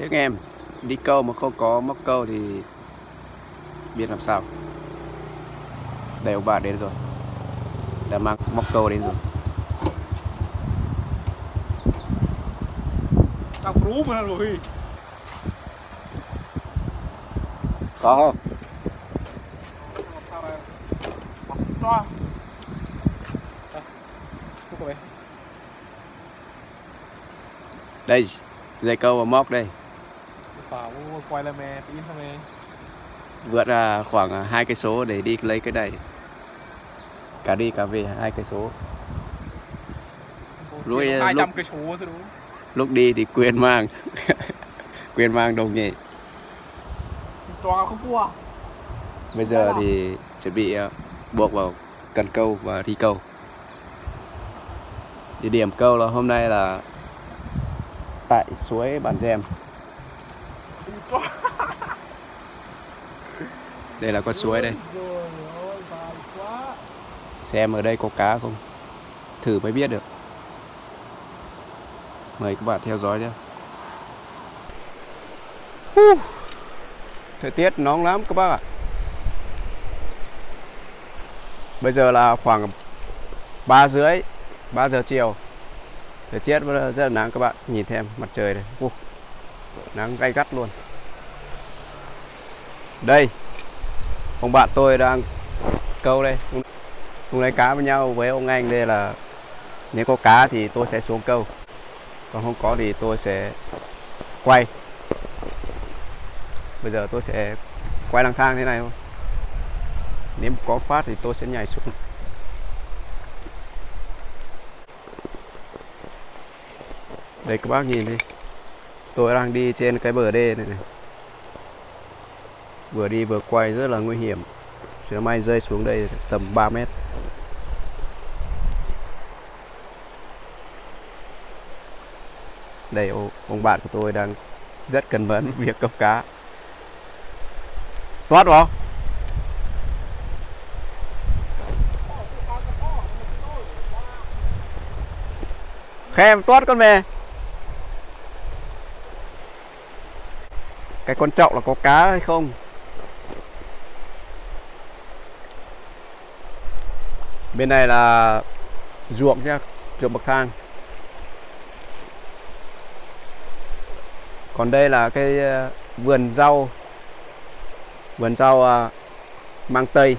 Thế anh em đi câu mà không có móc câu thì biết làm sao. Đây ông bà đến rồi. Đã mang móc câu đến rồi. Tao rú mà rồi. Có không? Đây, dây câu và móc đây. Phá quay lại mẹ tí thôi mẹ. Vượt ra khoảng hai cây số để đi lấy cái này. Cả đi cả về hai cây số. Lúc- 200 cây số chứ đúng. Lúc đi thì quên mang. quên mang đồng không cua. Bây giờ thì chuẩn bị buộc vào cần câu và đi câu. Địa điểm câu là hôm nay là tại suối Bản Gem. Đây là con suối đây. Xem ở đây có cá không. Thử mới biết được. Mời các bạn theo dõi nhé. Thời tiết nóng lắm các bác ạ. Bây giờ là khoảng 3 rưỡi 3 giờ chiều Thời tiết rất là nắng các bạn Nhìn thêm mặt trời này Ui, Nắng gay gắt luôn đây, Ông bạn tôi đang câu đây. Cùng lấy cá với nhau, với ông anh đây là Nếu có cá thì tôi sẽ xuống câu. Còn không có thì tôi sẽ quay. Bây giờ tôi sẽ quay lang thang thế này thôi. Nếu có phát thì tôi sẽ nhảy xuống. Đây, các bác nhìn đi. Tôi đang đi trên cái bờ đê này này. Vừa đi vừa quay rất là nguy hiểm. Sẽ may rơi xuống đây tầm 3 mét. Đây ông bạn của tôi đang rất cần mẫn việc câu cá. Toát không? Khem toát con mè Cái con trọng là có cá hay không? Bên này là ruộng nhá, Ruộng bậc thang. Còn đây là cái ờ, vườn rau Vườn rau ờ, mang tây.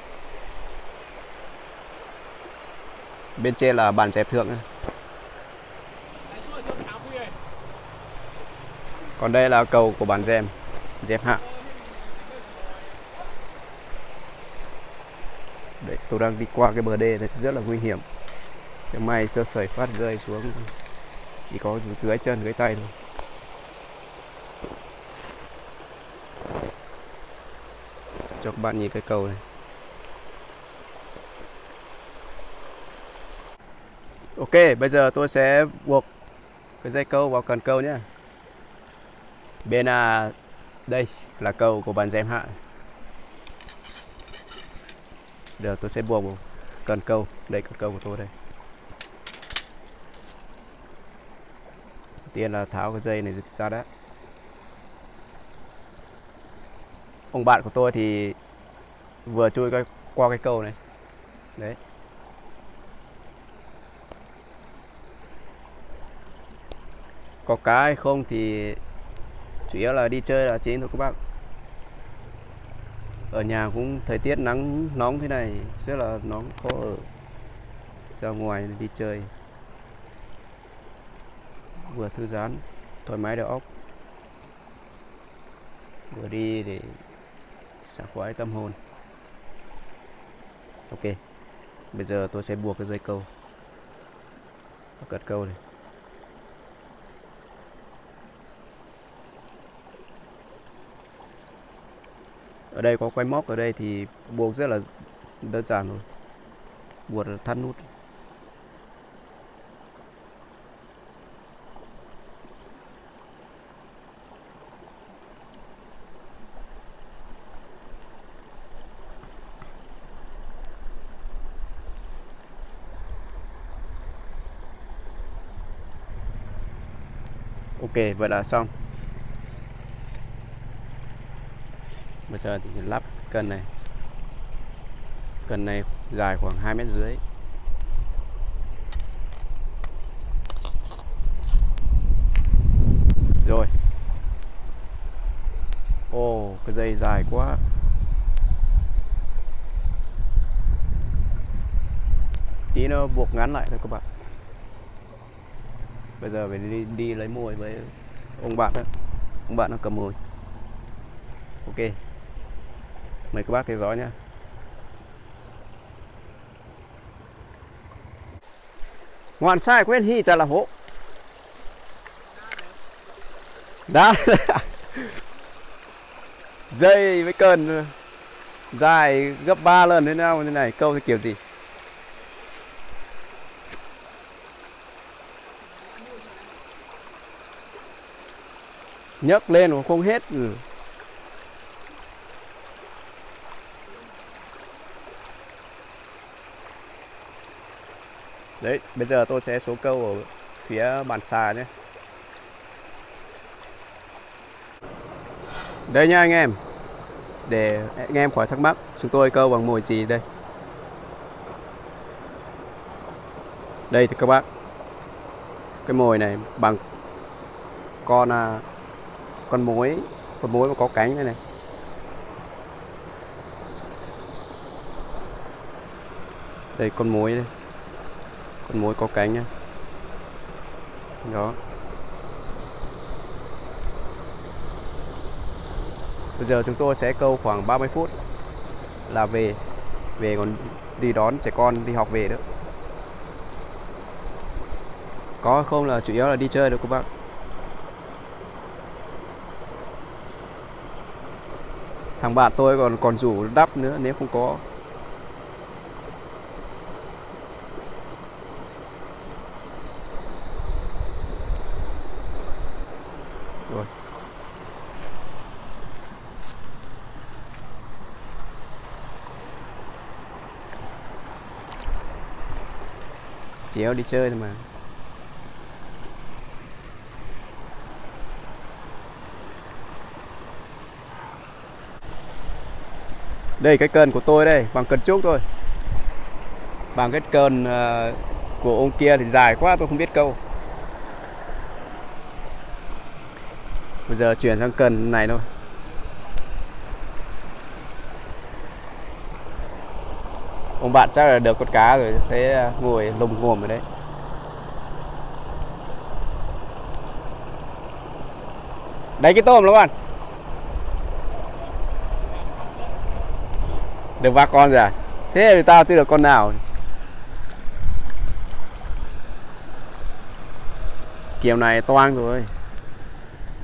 Bên trên là bàn dẹp thượng. Còn đây là cầu của bản dèm Dẹp hạ. Tôi đang đi qua cái bờ đê này rất là nguy hiểm. Chẳng may sơ sẩy phát rơi xuống Chỉ có dưới chân dưới tay thôi. Cho các bạn nhìn cái cầu này. Ok, bây giờ tôi sẽ buộc cái dây câu vào cần câu nhé. Bên à, đây là câu của bạn dèm hạ. Giờ tôi sẽ buộc cần câu. Đây cần câu của tôi đây. Đầu tiên là tháo cái dây này ra đã. Ông bạn của tôi thì vừa chui qua, qua cái câu này. Đấy. Có cá hay không thì chủ yếu là đi chơi là chính thôi các bác ở nhà cũng thời tiết nắng, nóng thế này, rất là nóng, khó ở. Ra ngoài đi chơi. Vừa thư giãn, thoải mái đầu óc. Vừa đi để sảng khoái tâm hồn. Ok, bây giờ tôi sẽ buộc cái dây câu. Cất câu này. Ở đây có quay móc, ở đây thì buộc rất là đơn giản rồi buộc là thắt nút. Ok, vậy là xong. Sơn thì lắp cần này. Cần này dài khoảng 2 mét dưới rồi. Ồ cái dây dài quá. Tí nó buộc ngắn lại thôi các bạn. Bây giờ phải đi, đi lấy mồi với ông bạn đó. Ông bạn nó cầm mồi. Ok mời các bác theo dõi nhé. Ngoan sai quên hi chả là hố. Đã. Dây với cần dài gấp 3 lần thế nào như này, câu thì kiểu gì? Nhấc lên cũng không hết. Ừ. đấy, bây giờ tôi sẽ số câu ở phía bàn xà nhé. Đây nha anh em. Để anh em khỏi thắc mắc, chúng tôi câu bằng mồi gì đây? Đây thì các bác. Cái mồi này bằng con à, con mối con mối mà có cánh đây này. Đây, con mối đây con mối có cánh nhá. Đó. Bây giờ chúng tôi sẽ câu khoảng 30 phút là về về còn đi đón trẻ con đi học về nữa. Có không là chủ yếu là đi chơi được các bác? Thằng bạn tôi còn còn rủ đắp nữa, nếu không có. Chỉ đi chơi thôi mà. Đây cái cần của tôi đây bằng cần trúc thôi. Bằng cái cần uh, ờ, của ông kia thì dài quá tôi không biết câu. Bây giờ chuyển sang cần này thôi. Ông bạn chắc là được con cá rồi, thế à, ngồi lồm ngồm ở đấy. Đấy cái tôm đúng không được ba con rồi à? Thế thì tao chưa được con nào. Kiểu này toang rồi.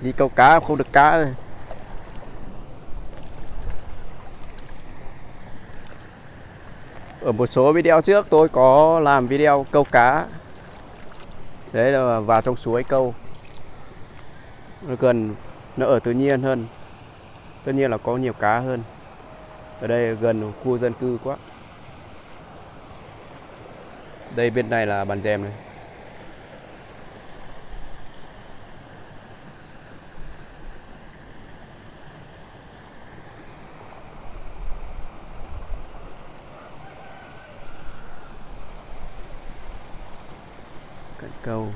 Đi câu cá không được cá rồi. Ở một số video trước tôi có làm video câu cá. Đấy là vào trong suối câu. Nó gần, nó ở tự nhiên hơn. Tất nhiên là có nhiều cá hơn. Ở đây gần khu dân cư quá. Đây bên này là bàn rèm này. Câu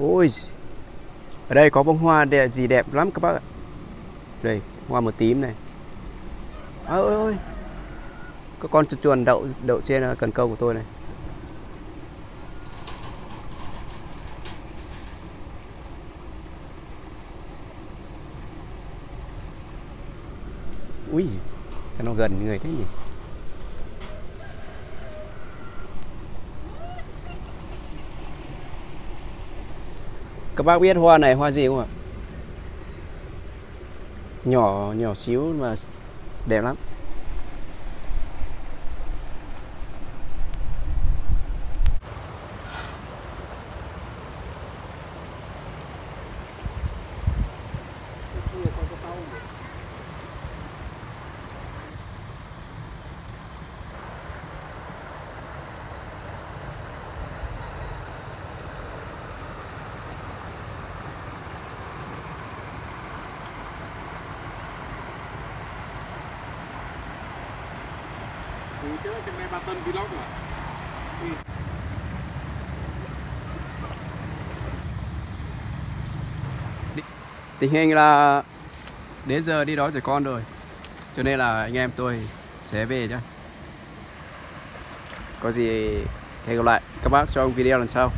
Ôi Ở đây có bông hoa đẹp, gì đẹp lắm các bác ạ. Đây hoa màu tím này. À, ôi ôi. Có con chuồn chuồn đậu, đậu trên à, cần câu của tôi này. Ui Sao nó gần người thế nhỉ? Các bác biết hoa này hoa gì không ạ? Nhỏ nhỏ xíu mà đẹp lắm. Chú chứ trên đây 3 tân vlog rồi. Ừ. Tình hình là đến giờ đi đón trẻ con rồi. Cho nên là anh em tôi sẽ về nhá. Có gì hẹn gặp lại các bác trong video lần sau.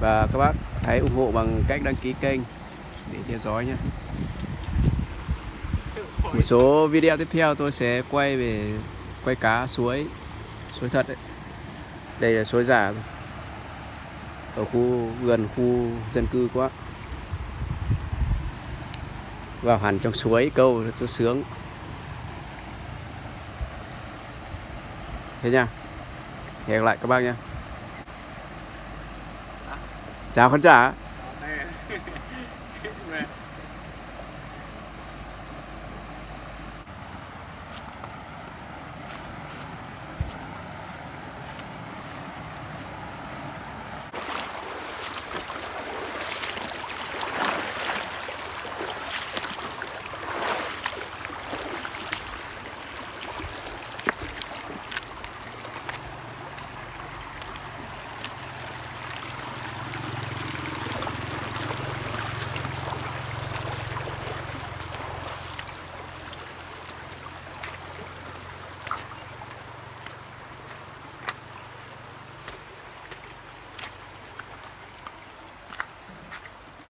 Và các bác hãy ủng hộ bằng cách đăng ký kênh để theo dõi nhé một số video tiếp theo tôi sẽ quay về quay cá, suối suối thật đấy. Đây là suối giả ở khu, gần khu dân cư quá. Vào hẳn trong suối, câu cho sướng. Thế nha. Hẹn gặp lại các bác nha. Chào khán giả.